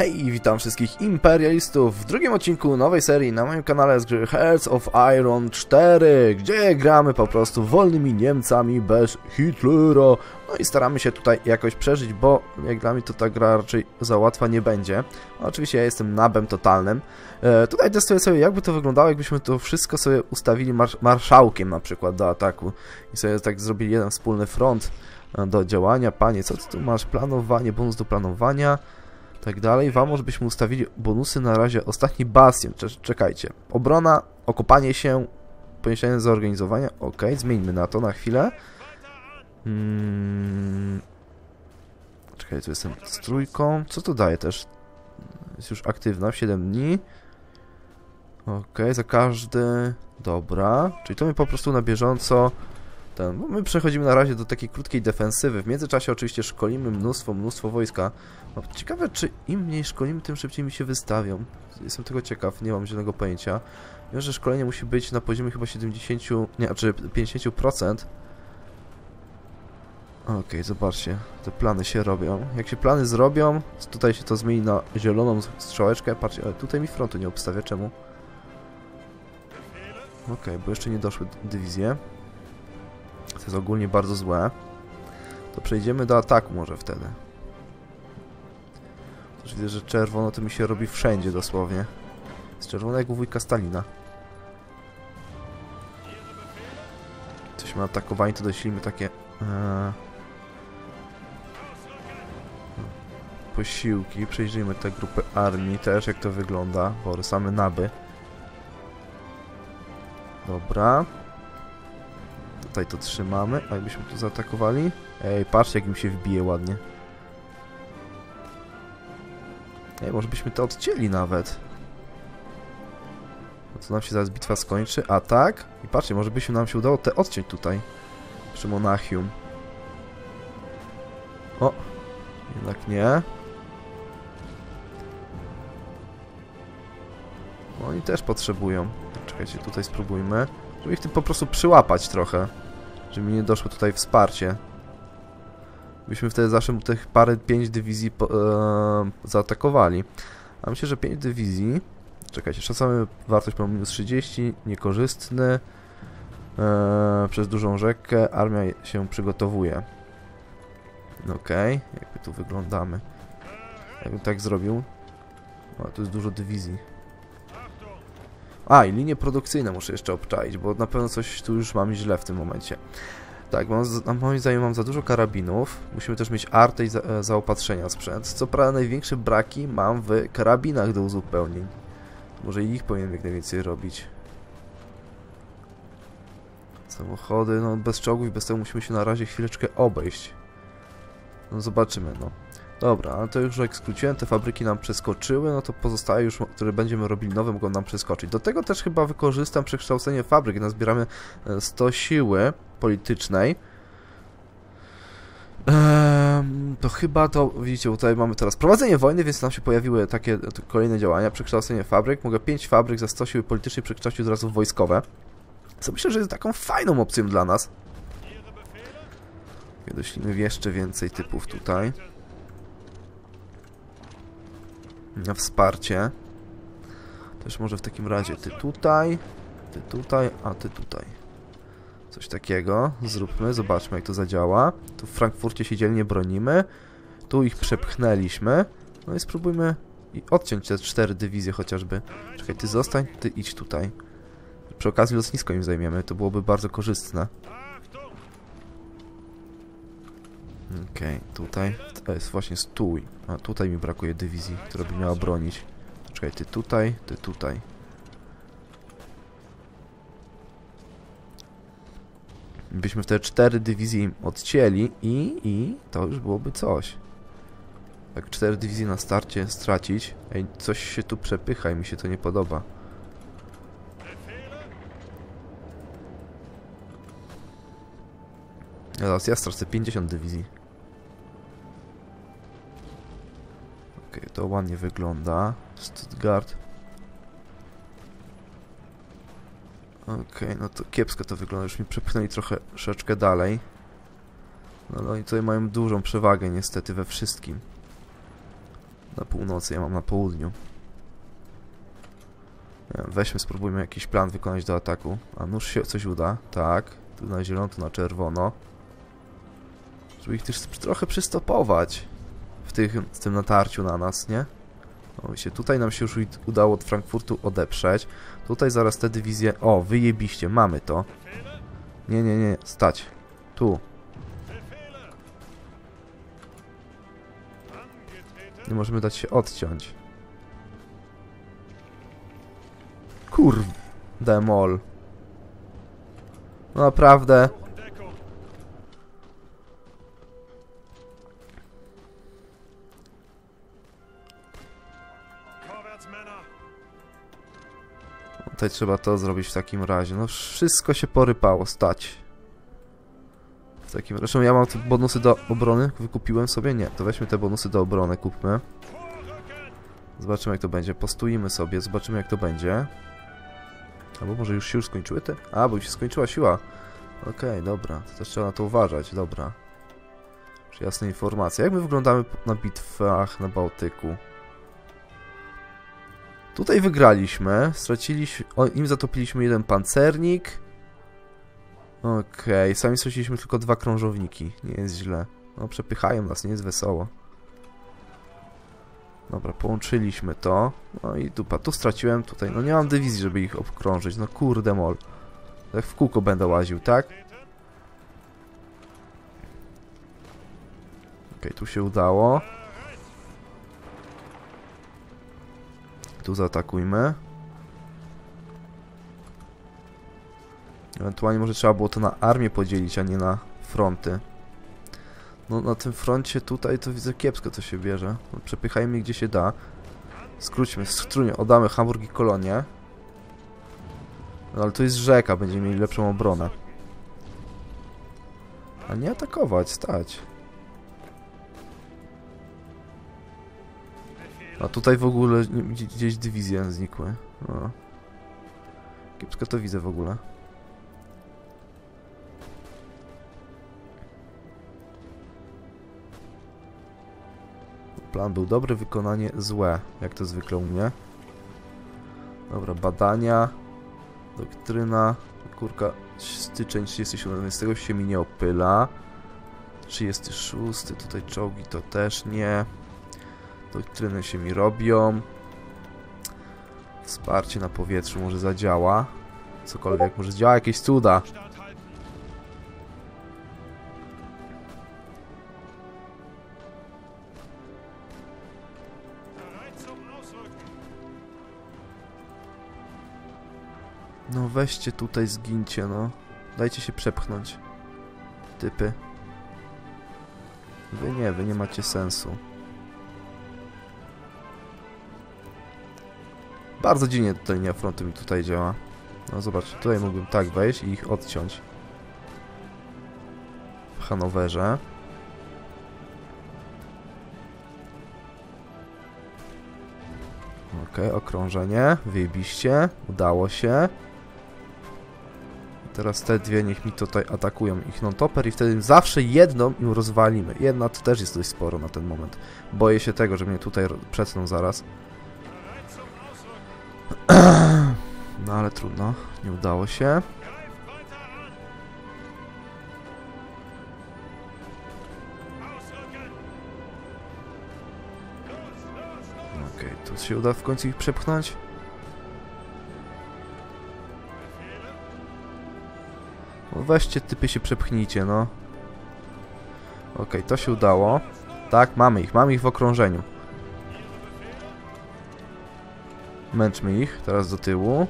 Hej, witam wszystkich imperialistów w drugim odcinku nowej serii na moim kanale z gry Hearts of Iron 4, gdzie gramy po prostu wolnymi Niemcami bez Hitlera. No i staramy się tutaj jakoś przeżyć, bo jak dla mnie to ta gra raczej za łatwa nie będzie. Oczywiście ja jestem nabem totalnym. E, tutaj testuję sobie jakby to wyglądało, jakbyśmy to wszystko sobie ustawili marsz marszałkiem na przykład do ataku i sobie tak zrobili jeden wspólny front e, do działania. Panie, co ty tu masz? Planowanie, bonus do planowania tak dalej. Wam może byśmy ustawili bonusy na razie ostatni bastion. Czekajcie. Obrona, okopanie się, poniesienie zorganizowania. Ok, zmieńmy na to na chwilę. Hmm. Czekaj, tu jestem z trójką. Co to daje też? Jest już aktywna w 7 dni. Ok, za każdy... Dobra, czyli to mi po prostu na bieżąco ten, bo my przechodzimy na razie do takiej krótkiej defensywy. W międzyczasie oczywiście szkolimy mnóstwo, mnóstwo wojska. No, ciekawe, czy im mniej szkolimy, tym szybciej mi się wystawią. Jestem tego ciekaw, nie mam żadnego pojęcia. Wiem, że szkolenie musi być na poziomie chyba 70, nie, znaczy 50%. Okej, okay, zobaczcie, te plany się robią. Jak się plany zrobią, tutaj się to zmieni na zieloną strzałeczkę. Patrzcie, ale tutaj mi frontu nie obstawia, czemu? Okej, okay, bo jeszcze nie doszły dywizje. To jest ogólnie bardzo złe. To przejdziemy do ataku może wtedy. Też widzę, że czerwono to mi się robi wszędzie dosłownie. Z czerwonego wujka Stalina. Jesteśmy atakowani, to doślimy takie... E, posiłki. Przejrzyjmy te grupy armii też, jak to wygląda. Bo same naby. Dobra. Tutaj to trzymamy. A jakbyśmy tu zaatakowali? Ej, patrzcie jak im się wbije ładnie. Ej, może byśmy to odcięli nawet. No nam się zaraz bitwa skończy. A tak? I patrzcie, może byśmy nam się udało te odciąć tutaj. Przy Monachium. O! Jednak nie. Oni też potrzebują. Czekajcie, tutaj spróbujmy. Żeby ich tym po prostu przyłapać trochę. Żeby mi nie doszło tutaj wsparcie. Byśmy wtedy zawsze tych parę, pięć dywizji po, e, zaatakowali. A myślę, że pięć dywizji... Czekajcie, szacujemy wartość ma minus 30, niekorzystny. E, przez dużą rzekę armia się przygotowuje. Okej, okay. jakby tu wyglądamy. Jakbym tak zrobił. O, tu jest dużo dywizji. A, i linie produkcyjne muszę jeszcze obczaić, bo na pewno coś tu już mam źle w tym momencie. Tak, mam, moim zdaniem mam za dużo karabinów. Musimy też mieć artę i za, e, zaopatrzenia sprzęt. Co prawda największe braki mam w karabinach do uzupełnień. Może ich powinienem jak najwięcej robić. Samochody, no bez czołgów i bez tego musimy się na razie chwileczkę obejść. No zobaczymy, no. Dobra, ale to już jak skróciłem, te fabryki nam przeskoczyły, no to pozostałe już, które będziemy robili nowe, mogą nam przeskoczyć. Do tego też chyba wykorzystam przekształcenie fabryk, nazbieramy 100 e, siły politycznej. Ehm, to chyba to, widzicie, tutaj mamy teraz prowadzenie wojny, więc nam się pojawiły takie kolejne działania, przekształcenie fabryk. Mogę 5 fabryk za 100 siły politycznej przekształcić od razu w wojskowe. Co myślę, że jest taką fajną opcją dla nas. Doślimy jeszcze więcej typów tutaj na wsparcie. Też może w takim razie ty tutaj, ty tutaj, a ty tutaj. Coś takiego zróbmy, zobaczmy jak to zadziała. Tu w Frankfurcie się dzielnie bronimy. Tu ich przepchnęliśmy. No i spróbujmy i odciąć te cztery dywizje chociażby. Czekaj, ty zostań, ty idź tutaj. Przy okazji lotnisko im zajmiemy, to byłoby bardzo korzystne. Okej, okay, tutaj to jest właśnie stój. A tutaj mi brakuje dywizji, która by miała bronić. Czekaj, ty tutaj, ty tutaj. Byśmy wtedy cztery dywizje odcięli i, i to już byłoby coś. Tak cztery dywizje na starcie stracić. Ej, coś się tu przepycha i mi się to nie podoba. Teraz ja stracę 50 dywizji. Ładnie wygląda. Stuttgart. Okej, okay, no to kiepsko to wygląda. Już mi przepchnęli trochę troszeczkę dalej. No, no i tutaj mają dużą przewagę niestety we wszystkim. Na północy, ja mam na południu. Weźmy, spróbujmy jakiś plan wykonać do ataku. A nuż się coś uda. Tak. Tu na zielono, tu na czerwono. Żeby ich też trochę przystopować. W, tych, tym natarciu na nas, nie? O, się tutaj nam się już ud- udało od Frankfurtu odeprzeć. Tutaj zaraz te dywizje... O, wyjebiście, mamy to. Nie, nie, nie, stać. Tu. Nie możemy dać się odciąć. Kur... Demol. No naprawdę. Tutaj trzeba to zrobić w takim razie. No wszystko się porypało, stać. W takim Zresztą ja mam te bonusy do obrony. Wykupiłem sobie? Nie. To weźmy te bonusy do obrony, kupmy. Zobaczymy jak to będzie. Postujmy sobie, zobaczymy jak to będzie. Albo może już się już skończyły te? A, bo już się skończyła siła. Okej, dobra. To też trzeba na to uważać, dobra. Jasne informacje. Jak my wyglądamy na bitwach na Bałtyku? Tutaj wygraliśmy. Straciliśmy... O, im zatopiliśmy jeden pancernik. Okej, sami straciliśmy tylko dwa krążowniki. Nie jest źle. No, przepychają nas, nie jest wesoło. Dobra, połączyliśmy to. No i dupa, tu straciłem, tutaj, no nie mam dywizji, żeby ich obkrążyć. No kurde mol. Tak w kółko będę łaził, tak? Okej, tu się udało. Tu zaatakujmy. Ewentualnie może trzeba było to na armię podzielić, a nie na fronty. No na tym froncie tutaj to widzę kiepsko to się bierze. No, przepychajmy gdzie się da. Skróćmy, strunie, oddamy Hamburg i Kolonię. No ale to jest rzeka, będziemy mieli lepszą obronę. A nie atakować, stać. A tutaj w ogóle gdzieś dywizje znikły. No. Kiepsko to widzę w ogóle. Plan był dobry, wykonanie złe, jak to zwykle u mnie. Dobra, badania, doktryna, kurka, styczeń 37, z tego się mi nie opyla. 36, tutaj czołgi to też nie. Doktryny się mi robią. Wsparcie na powietrzu może zadziała. Cokolwiek, może działa jakieś cuda. No weźcie tutaj, zgincie, no. Dajcie się przepchnąć. Typy. Wy nie, wy nie macie sensu. Bardzo dziwnie ta linia frontu mi tutaj działa. No zobacz, tutaj mógłbym tak wejść i ich odciąć. W Hanowerze. Okej, okrążenie. Wyjebiście. Udało się. Teraz te dwie niech mi tutaj atakują ich non-topper i wtedy zawsze jedną im rozwalimy. Jedna to też jest dość sporo na ten moment. Boję się tego, że mnie tutaj przetną zaraz. No ale trudno, nie udało się. Okej, tu się uda w końcu ich przepchnąć. No weźcie typy się przepchnijcie, no. Okej, to się udało. Tak, mamy ich, mamy ich w okrążeniu. Męczmy ich, teraz do tyłu.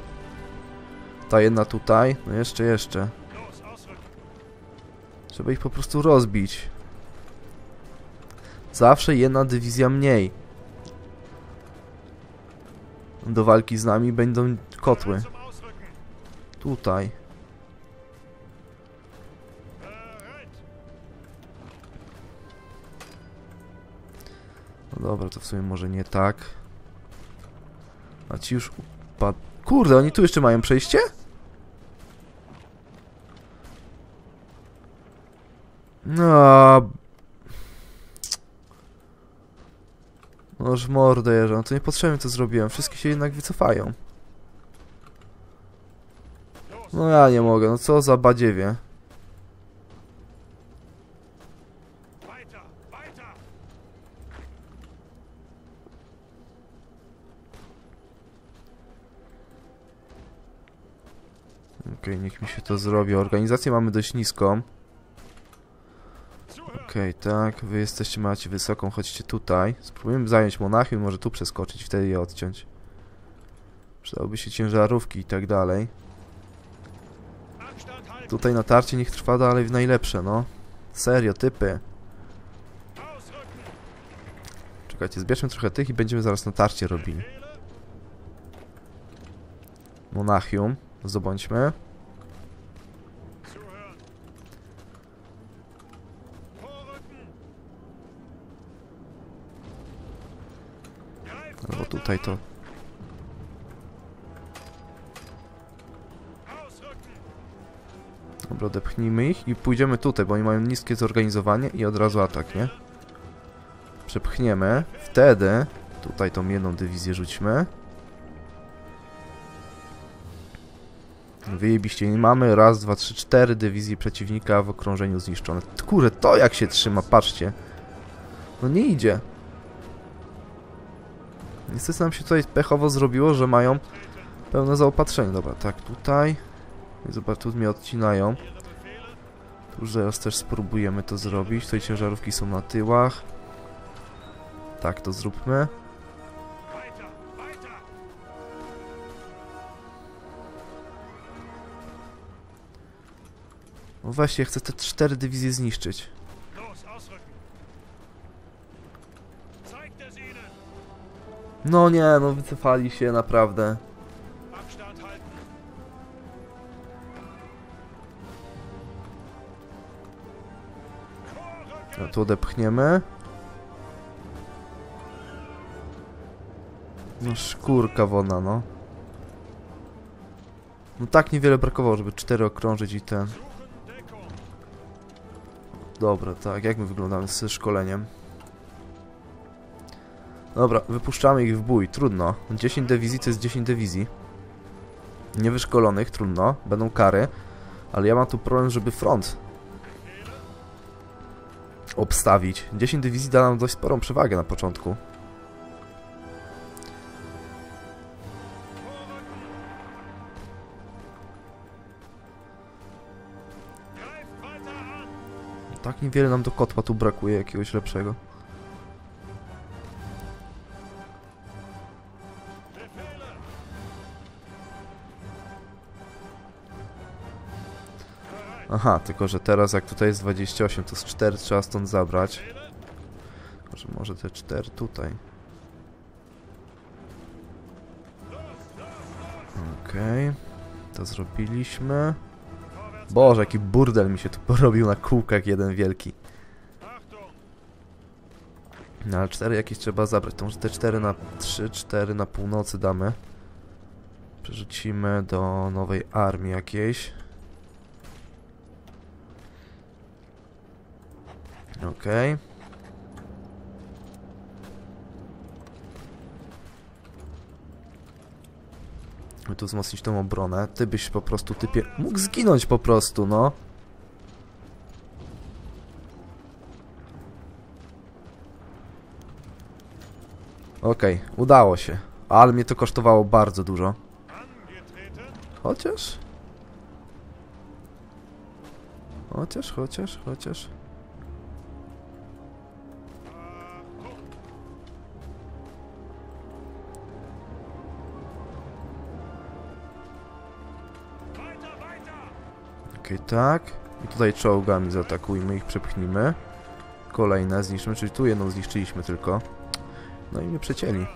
Ta jedna tutaj, no jeszcze, jeszcze. Trzeba ich po prostu rozbić. Zawsze jedna dywizja mniej. Do walki z nami będą kotły. Tutaj. No dobra, to w sumie może nie tak. A ci już upad... Kurde, oni tu jeszcze mają przejście? No. Noż mordę jeżdżę, no to niepotrzebnie to zrobiłem. Wszystkie się jednak wycofają. No ja nie mogę, no co za badziewie. Okej, niech mi się to zrobi. Organizację mamy dość niską. Okej, tak, wy jesteście, macie wysoką, chodźcie tutaj. Spróbujemy zająć Monachium, może tu przeskoczyć, wtedy je odciąć. Przydałoby się ciężarówki i tak dalej. Tutaj natarcie niech trwa dalej w najlepsze, no. Serio, typy. Czekajcie, zbierzmy trochę tych i będziemy zaraz natarcie robili. Monachium, zdobądźmy. Tutaj to. Dobra, odepchnijmy ich i pójdziemy tutaj, bo oni mają niskie zorganizowanie i od razu atak, nie? Przepchniemy. Wtedy tutaj tą jedną dywizję rzućmy. Wyjebiście. I mamy raz, dwa, trzy, cztery dywizje przeciwnika w okrążeniu zniszczone. Kurde, to jak się trzyma, patrzcie. No nie idzie. Niestety nam się tutaj pechowo zrobiło, że mają pełne zaopatrzenie. Dobra, tak, tutaj. Zobacz, tu mnie odcinają. Tu zaraz też spróbujemy to zrobić. Tutaj ciężarówki są na tyłach. Tak, to zróbmy. No właśnie, chcę te cztery dywizje zniszczyć. No nie, no wycofali się naprawdę. No, tu odepchniemy. No szkórka wodna, no. No tak niewiele brakowało, żeby cztery okrążyć i ten. Dobra, tak, jak my wyglądamy z szkoleniem? Dobra, wypuszczamy ich w bój, trudno. 10 dywizji to jest 10 dywizji. Niewyszkolonych, trudno, będą kary. Ale ja mam tu problem, żeby front obstawić. 10 dywizji da nam dość sporą przewagę na początku. Tak niewiele nam do kotła tu brakuje jakiegoś lepszego. Aha, tylko że teraz jak tutaj jest 28, to z 4 trzeba stąd zabrać. Może, może te 4 tutaj. Okej, to zrobiliśmy. Boże, jaki burdel mi się tu porobił na kółkach jeden wielki. No ale 4 jakieś trzeba zabrać. To może te 4 na 3, 4 na północy damy. Przerzucimy do nowej armii jakiejś. Okej. My tu wzmocnić tą obronę. Ty byś po prostu typie... Mógł zginąć po prostu, no. Okej, udało się. Ale mnie to kosztowało bardzo dużo. Chociaż... Chociaż, chociaż, chociaż... tak. I tutaj czołgami zaatakujmy, ich przepchnijmy. Kolejne zniszczymy, czyli tu jedną zniszczyliśmy tylko. No i mnie przecięli.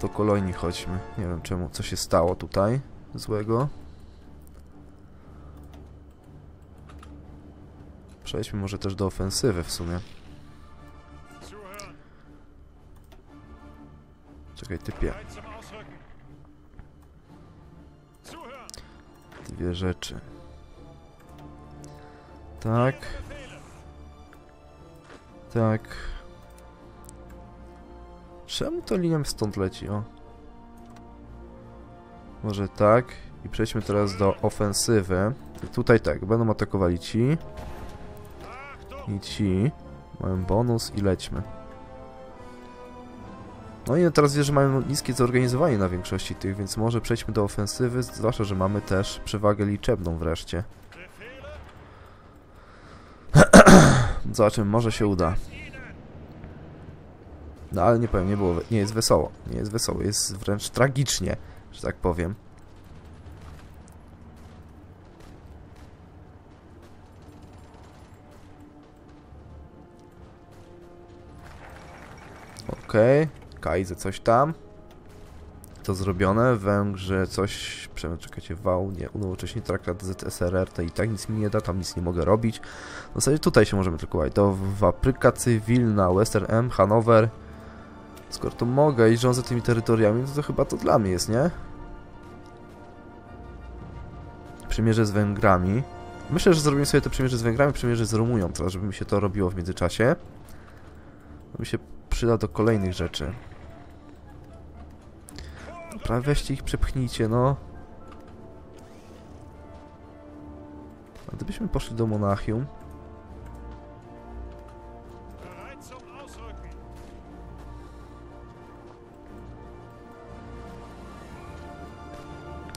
Do kolonii chodźmy. Nie wiem czemu, co się stało tutaj złego. Przejdźmy może też do ofensywy w sumie. Czekaj, typie. Dwie rzeczy. Tak, tak. Czemu to linia stąd leci, o? Może tak. I przejdźmy teraz do ofensywy. Tutaj tak, będą atakowali ci i ci. Mają bonus i lećmy. No i teraz wiesz, że mają niskie zorganizowanie na większości tych, więc może przejdźmy do ofensywy, zwłaszcza, że mamy też przewagę liczebną wreszcie. Zobaczymy, może się uda. No ale nie powiem, nie było, nie jest wesoło. Nie jest wesoło, jest wręcz tragicznie, że tak powiem. Okej, Kaize coś tam. To zrobione, Węgrzy coś, czekajcie, wał, nie, unowocześni traktat ZSRR, to i tak nic mi nie da, tam nic nie mogę robić. W zasadzie tutaj się możemy tylko. To Wapryka Cywilna, Western M, Hanower. Skoro to mogę i rządzę tymi terytoriami, no to chyba to dla mnie jest, nie? Przymierze z Węgrami. Myślę, że zrobimy sobie to przymierze z Węgrami, przymierze z Rumunią, teraz żeby mi się to robiło w międzyczasie. To mi się przyda do kolejnych rzeczy. Dobra, weźcie ich, przepchnijcie, no. A gdybyśmy poszli do Monachium.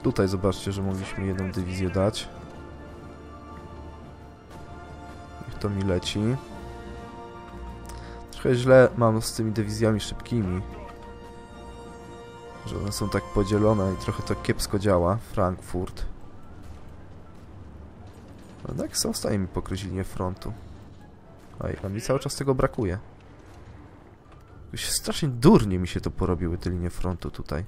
Tutaj zobaczcie, że mogliśmy jedną dywizję dać. Niech to mi leci. Trochę źle mam z tymi dywizjami szybkimi. Że one są tak podzielone i trochę to kiepsko działa. Frankfurt. Ale tak są w stanie mi pokryć linię frontu. Oj, a mi cały czas tego brakuje. Jakoś strasznie durnie mi się to porobiły te linie frontu tutaj.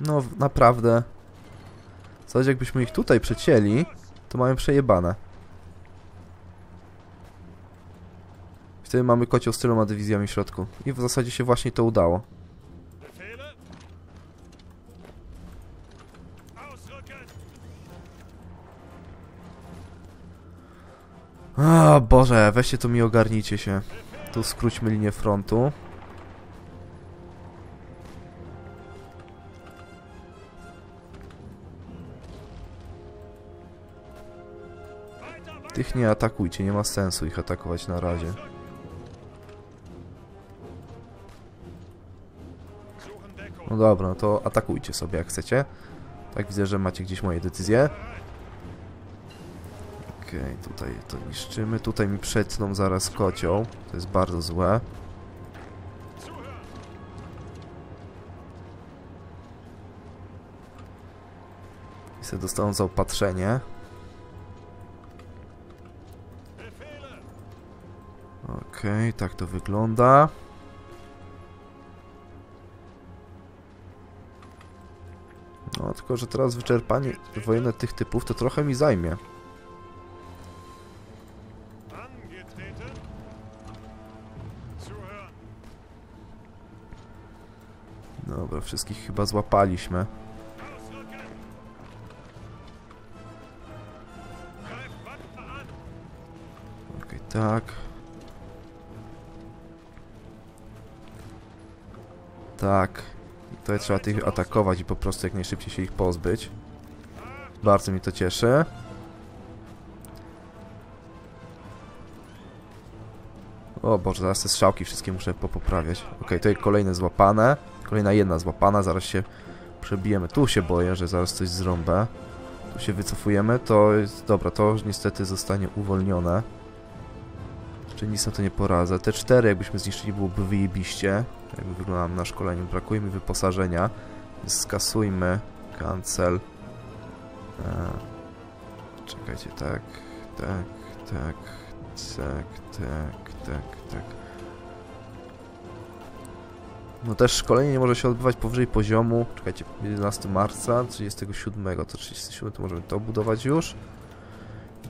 No, naprawdę. Coś jakbyśmy ich tutaj przecięli, to mamy przejebane. Wtedy mamy kocioł z tyloma dywizjami w środku. I w zasadzie się właśnie to udało. A Boże, weźcie to mi ogarnijcie się. Tu skróćmy linię frontu. Tych nie atakujcie, nie ma sensu ich atakować na razie. No dobra, no to atakujcie sobie jak chcecie. Tak widzę, że macie gdzieś moje decyzje. Okej, tutaj to niszczymy. Tutaj mi przetną zaraz kocioł. To jest bardzo złe. Sobie dostaną zaopatrzenie. Okej, tak to wygląda. No, tylko że teraz wyczerpanie wojenne tych typów to trochę mi zajmie. Dobra, wszystkich chyba złapaliśmy. Okej, tak. Tak. Tutaj trzeba tych atakować i po prostu jak najszybciej się ich pozbyć. Bardzo mi to cieszy. O Boże, zaraz te strzałki wszystkie muszę popoprawiać. Okej, tutaj kolejne złapane. Kolejna jedna złapana, zaraz się przebijemy. Tu się boję, że zaraz coś zrąbę. Tu się wycofujemy, to jest... Dobra, to niestety zostanie uwolnione. Czyli nic na to nie poradzę. Te cztery jakbyśmy zniszczyli byłoby wyjebiście. Jakby wyglądam na szkoleniu. Brakuje mi wyposażenia. Skasujmy. Cancel. Eee, czekajcie, tak, tak, tak, tak, tak, tak, tak. No też szkolenie nie może się odbywać powyżej poziomu, czekajcie, 11 marca, 37, to 37 to możemy to budować już.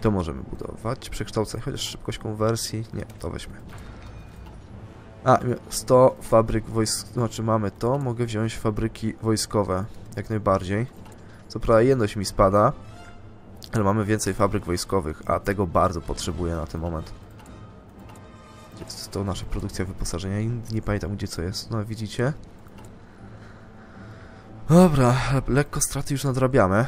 To możemy budować. Przekształcenie, chociaż szybkość konwersji, nie, to weźmy. A, 100 fabryk wojsk... Znaczy mamy to, mogę wziąć fabryki wojskowe. Jak najbardziej. Co prawda jedność mi spada, ale mamy więcej fabryk wojskowych, a tego bardzo potrzebuję na ten moment. Jest to nasza produkcja wyposażenia nie pamiętam gdzie co jest. No widzicie? Dobra, lekko straty już nadrabiamy.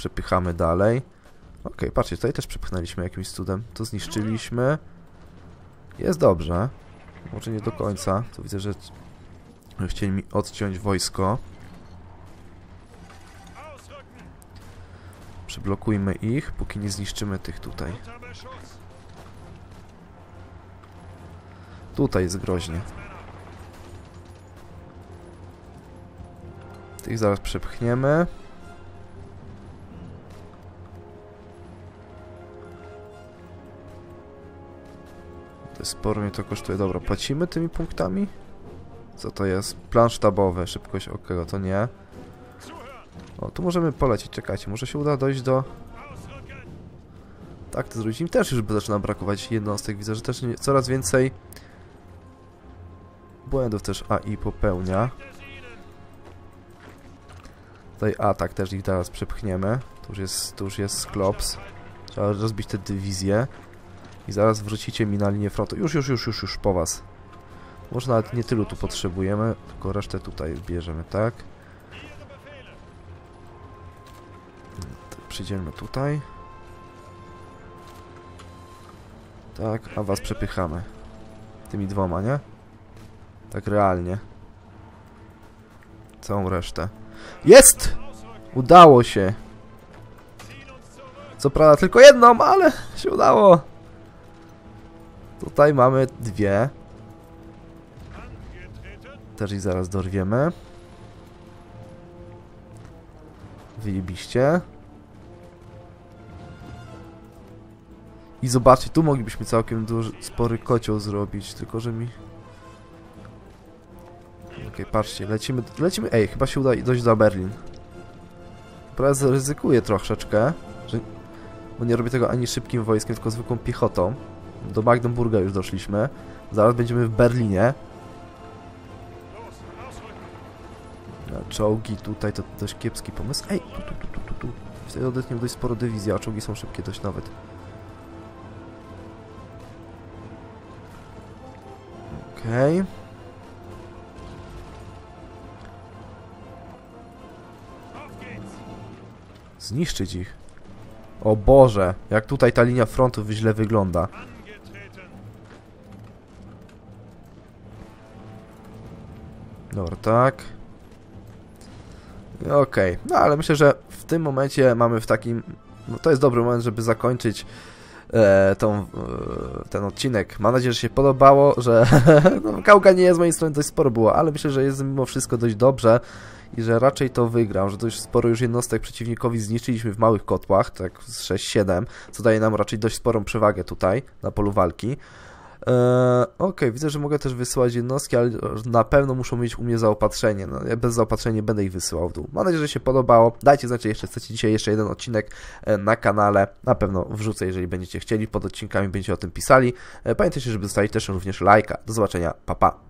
Przepychamy dalej. Okej, patrzcie, tutaj też przepchnęliśmy jakimś cudem. To zniszczyliśmy. Jest dobrze. Może nie do końca. Tu widzę, że chcieli mi odciąć wojsko. Przyblokujmy ich, póki nie zniszczymy tych tutaj. Tutaj jest groźnie. Tych zaraz przepchniemy. Sporo mnie to kosztuje. Dobra, płacimy tymi punktami? Co to jest? Plan sztabowy, szybkość okiego, to nie. O, tu możemy polecieć, czekajcie, może się uda dojść do... Tak, to zrobić. Im też już zaczyna brakować jednostek. Widzę, że też nie, coraz więcej błędów też AI popełnia. Tutaj atak też ich teraz przepchniemy. Tu już jest, tu już jest Sklops. Trzeba rozbić te dywizje. I zaraz wrócicie mi na linię frontu. Już, już, już, już, już po was. Może nawet nie tylu tu potrzebujemy, tylko resztę tutaj bierzemy, tak? Przyjdziemy tutaj. Tak, a was przepychamy. Tymi dwoma, nie? Tak realnie. Całą resztę. Jest! Udało się. Co prawda tylko jedną, ale się udało. Tutaj mamy dwie. Też ich zaraz dorwiemy. Wyjebiście. I zobaczcie, tu moglibyśmy całkiem duży, spory kocioł zrobić, tylko że mi... Okej, patrzcie, lecimy, lecimy... Ej, chyba się uda dojść do Berlin. Teraz zaryzykuję troszeczkę, że... Bo nie robię tego ani szybkim wojskiem, tylko zwykłą piechotą. Do Magdeburga już doszliśmy. Zaraz będziemy w Berlinie. Czołgi tutaj to dość kiepski pomysł. Ej, tu, tu, tu, tu, tu. Wtedy odetnił dość sporo dywizji, a czołgi są szybkie dość nawet. Okej. Geht's! Zniszczyć ich. O Boże, jak tutaj ta linia frontu źle wygląda. Dobra, tak. Okej, no ale myślę, że w tym momencie mamy w takim... No to jest dobry moment, żeby zakończyć e, tą, e, ten odcinek. Mam nadzieję, że się podobało, że no, kałka nie jest z mojej strony dość sporo było, ale myślę, że jest mimo wszystko dość dobrze i że raczej to wygram, że dość sporo już jednostek przeciwnikowi zniszczyliśmy w małych kotłach, tak z 6-7, co daje nam raczej dość sporą przewagę tutaj na polu walki. Eee, Okej, widzę, że mogę też wysyłać jednostki, ale na pewno muszą mieć u mnie zaopatrzenie. No, ja bez zaopatrzenia będę ich wysyłał w dół. Mam nadzieję, że się podobało. Dajcie znać, jeszcze chcecie dzisiaj jeszcze jeden odcinek e, na kanale. Na pewno wrzucę, jeżeli będziecie chcieli. Pod odcinkami będziecie o tym pisali. E, Pamiętajcie, żeby zostawić też również lajka. Do zobaczenia. Pa, pa.